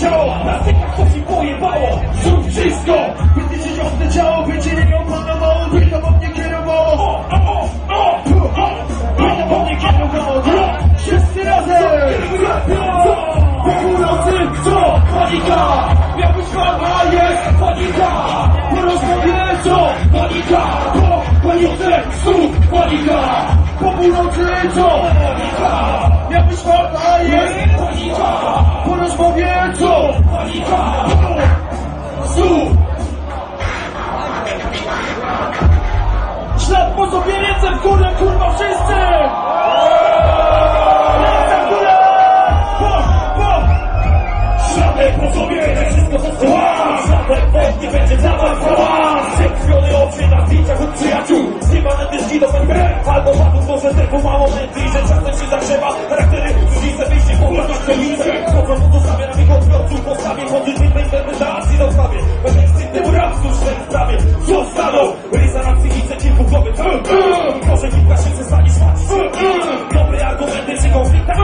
ciało Na stykach to się pojebało Zrób wszystko By tyczyć ostre ciało By cię nie opanowało By to mnie kierowało By to mnie kierowało Tak, Wszyscy razem Północy co? Panika Miałbyś mama jest Panika Po rozmowie co? Panika Po panice Słów Panika Po północy co? Co? Po Słów Ślad po sobie ręce w górę, kurwa wszyscy! Ręce w górę! Po, po! Śladek po sobie, to wszystko to zła! Śladek wod nie będzie dla was! Przekrwione oczy na zdjęciach od przyjaciół! Nie ma nadwyżki do pan brew! Albo padł może tylko ma momenty i że czasem się zagrzewa Charaktery ludzi chce wyjść się popatrzeć w Nigdy będziemy dać i rozmawiać Bo nie chcę temu razu w sprawie Zostaną ryza na psychice kilku głowy. Może kilka się przestanie spać. Dobre argumenty, że konflikta